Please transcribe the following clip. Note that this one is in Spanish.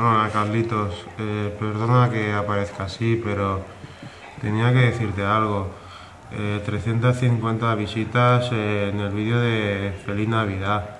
Hola Carlitos, eh, perdona que aparezca así, pero tenía que decirte algo. Eh, 350 visitas en el vídeo de Feliz Navidad.